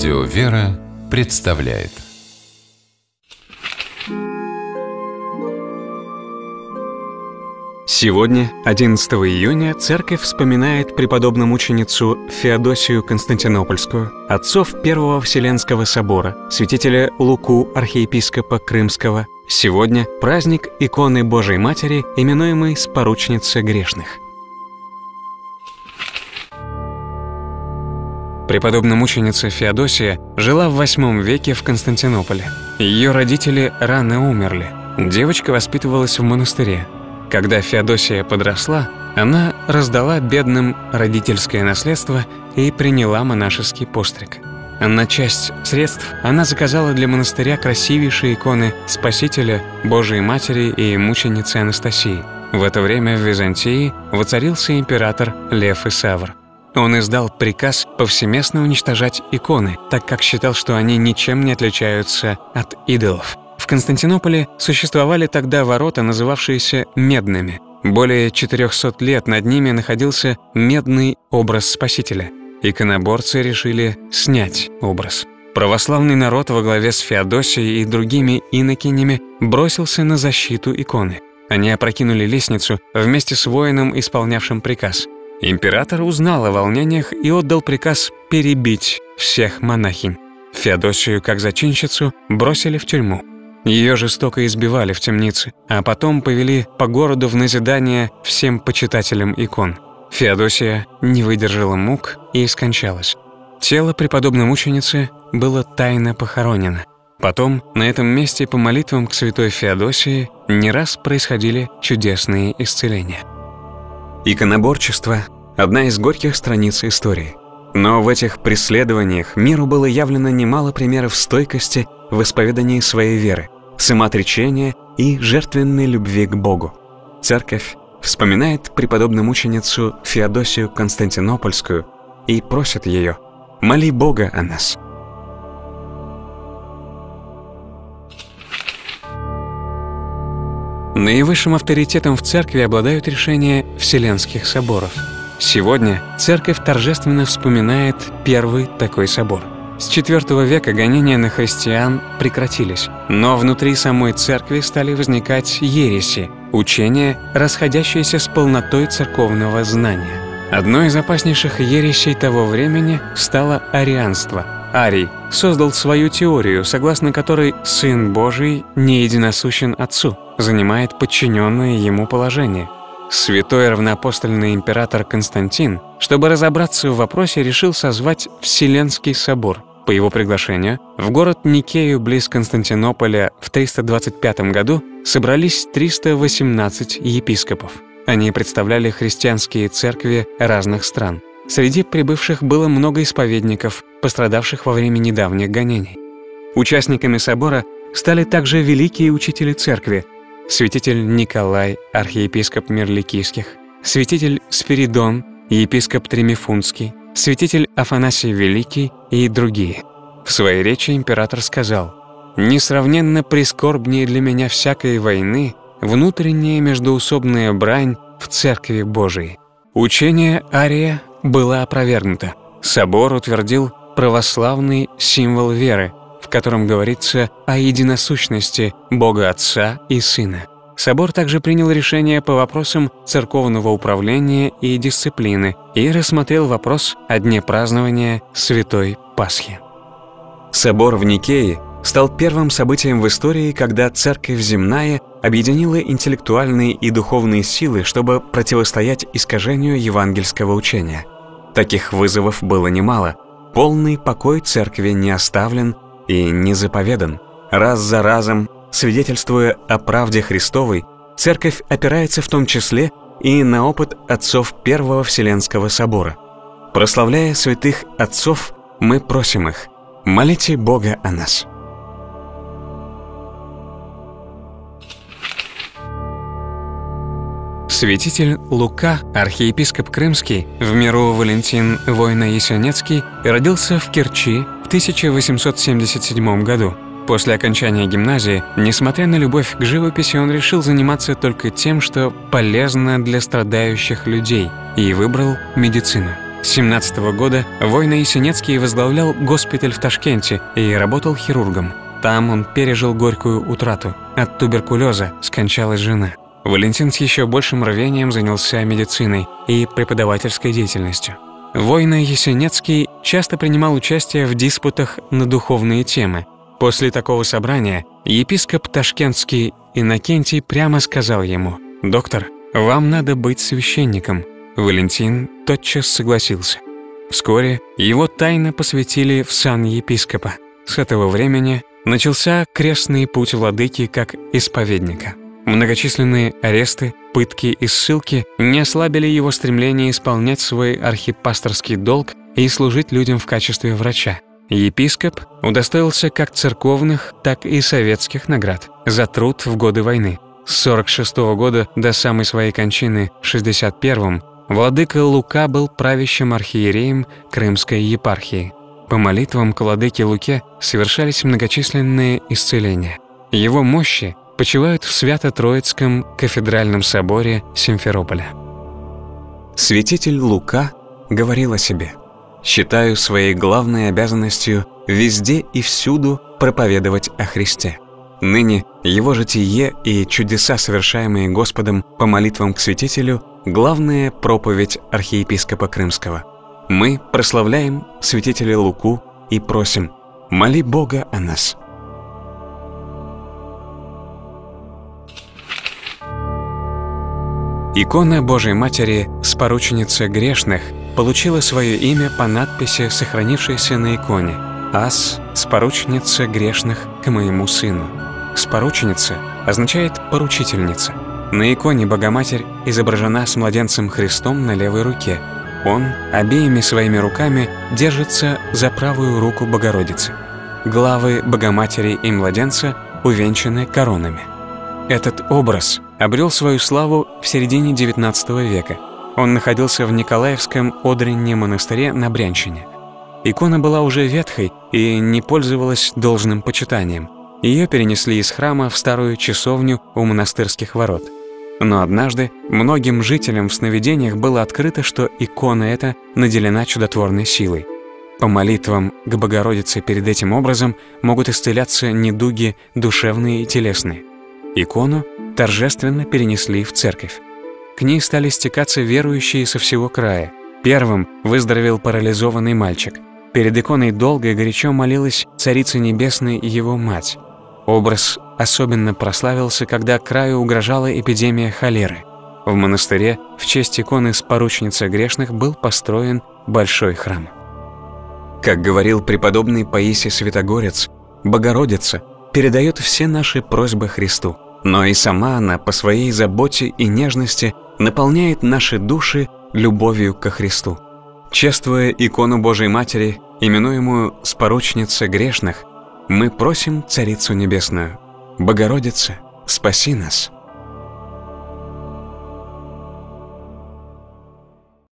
Радио «Вера» представляет Сегодня, 11 июня, церковь вспоминает преподобную мученицу Феодосию Константинопольскую, отцов Первого Вселенского собора, святителя Луку, архиепископа Крымского. Сегодня праздник иконы Божией Матери, именуемый «Споручница грешных». Преподобная мученица Феодосия жила в VIII веке в Константинополе. Ее родители рано умерли. Девочка воспитывалась в монастыре. Когда Феодосия подросла, она раздала бедным родительское наследство и приняла монашеский постриг. На часть средств она заказала для монастыря красивейшие иконы Спасителя, Божией Матери и мученицы Анастасии. В это время в Византии воцарился император Лев Исавр. Он издал приказ повсеместно уничтожать иконы, так как считал, что они ничем не отличаются от идолов. В Константинополе существовали тогда ворота, называвшиеся «медными». Более 400 лет над ними находился медный образ Спасителя. Иконоборцы решили снять образ. Православный народ во главе с Феодосией и другими инокинями бросился на защиту иконы. Они опрокинули лестницу вместе с воином, исполнявшим приказ – Император узнал о волнениях и отдал приказ перебить всех монахинь. Феодосию, как зачинщицу, бросили в тюрьму. Ее жестоко избивали в темнице, а потом повели по городу в назидание всем почитателям икон. Феодосия не выдержала мук и скончалась. Тело преподобной мученицы было тайно похоронено. Потом на этом месте по молитвам к святой Феодосии не раз происходили чудесные исцеления. Иконоборчество – одна из горьких страниц истории. Но в этих преследованиях миру было явлено немало примеров стойкости в исповедании своей веры, самоотречения и жертвенной любви к Богу. Церковь вспоминает преподобную мученицу Феодосию Константинопольскую и просит ее «Моли Бога о нас». Наивысшим авторитетом в церкви обладают решения Вселенских соборов. Сегодня церковь торжественно вспоминает первый такой собор. С IV века гонения на христиан прекратились, но внутри самой церкви стали возникать ереси, учения, расходящиеся с полнотой церковного знания. Одной из опаснейших ересей того времени стало арианство – Арий создал свою теорию, согласно которой Сын Божий не единосущен Отцу, занимает подчиненное ему положение. Святой равноапостольный император Константин, чтобы разобраться в вопросе, решил созвать Вселенский собор. По его приглашению, в город Никею близ Константинополя в 325 году собрались 318 епископов. Они представляли христианские церкви разных стран – Среди прибывших было много исповедников, пострадавших во время недавних гонений. Участниками собора стали также великие учители церкви, святитель Николай, архиепископ Мирликийских, святитель Спиридон, епископ Тремифунский, святитель Афанасий Великий и другие. В своей речи император сказал «Несравненно прискорбнее для меня всякой войны внутренняя междоусобная брань в Церкви Божией. Учение Ария было опровергнуто. Собор утвердил православный символ веры, в котором говорится о единосущности Бога Отца и Сына. Собор также принял решение по вопросам церковного управления и дисциплины и рассмотрел вопрос о дне празднования Святой Пасхи. Собор в Никее стал первым событием в истории, когда церковь земная объединила интеллектуальные и духовные силы, чтобы противостоять искажению евангельского учения. Таких вызовов было немало. Полный покой церкви не оставлен и не заповедан. Раз за разом, свидетельствуя о правде Христовой, церковь опирается в том числе и на опыт отцов Первого Вселенского Собора. Прославляя святых отцов, мы просим их, молите Бога о нас. Святитель Лука, архиепископ Крымский, в миру Валентин Война-Ясенецкий, родился в Керчи в 1877 году. После окончания гимназии, несмотря на любовь к живописи, он решил заниматься только тем, что полезно для страдающих людей, и выбрал медицину. 17 -го года Война Есенецкий возглавлял госпиталь в Ташкенте и работал хирургом. Там он пережил горькую утрату. От туберкулеза скончалась жена. Валентин с еще большим рвением занялся медициной и преподавательской деятельностью. Война Есенецкий часто принимал участие в диспутах на духовные темы. После такого собрания епископ Ташкентский Иннокентий прямо сказал ему «Доктор, вам надо быть священником». Валентин тотчас согласился. Вскоре его тайно посвятили в сан епископа. С этого времени начался крестный путь владыки как исповедника. Многочисленные аресты, пытки и ссылки не ослабили его стремление исполнять свой архипасторский долг и служить людям в качестве врача. Епископ удостоился как церковных, так и советских наград за труд в годы войны. С 46 -го года до самой своей кончины в 61-м владыка Лука был правящим архиереем Крымской епархии. По молитвам к владыке Луке совершались многочисленные исцеления. Его мощи почивают в Свято-Троицком кафедральном соборе Симферополя. Святитель Лука говорил о себе «Считаю своей главной обязанностью везде и всюду проповедовать о Христе». Ныне его житие и чудеса, совершаемые Господом по молитвам к святителю, главная проповедь архиепископа Крымского. Мы прославляем святителя Луку и просим «Моли Бога о нас». Икона Божией Матери «Спорученица грешных» получила свое имя по надписи, сохранившейся на иконе «Ас, спорученица грешных к моему сыну». Спорученица означает «поручительница». На иконе Богоматерь изображена с младенцем Христом на левой руке. Он обеими своими руками держится за правую руку Богородицы. Главы Богоматери и младенца увенчаны коронами. Этот образ обрел свою славу в середине XIX века. Он находился в Николаевском Одринне монастыре на Брянщине. Икона была уже ветхой и не пользовалась должным почитанием. Ее перенесли из храма в старую часовню у монастырских ворот. Но однажды многим жителям в сновидениях было открыто, что икона эта наделена чудотворной силой. По молитвам к Богородице перед этим образом могут исцеляться недуги душевные и телесные. Икону торжественно перенесли в церковь. К ней стали стекаться верующие со всего края. Первым выздоровел парализованный мальчик. Перед иконой долго и горячо молилась Царица Небесная и его мать. Образ особенно прославился, когда краю угрожала эпидемия холеры. В монастыре в честь иконы с поручницей грешных был построен большой храм. Как говорил преподобный Паисий Святогорец, Богородица передает все наши просьбы Христу, но и сама она по своей заботе и нежности наполняет наши души любовью ко Христу. Чествуя икону Божией Матери, именуемую «Споручница грешных», мы просим Царицу Небесную, Богородица, спаси нас –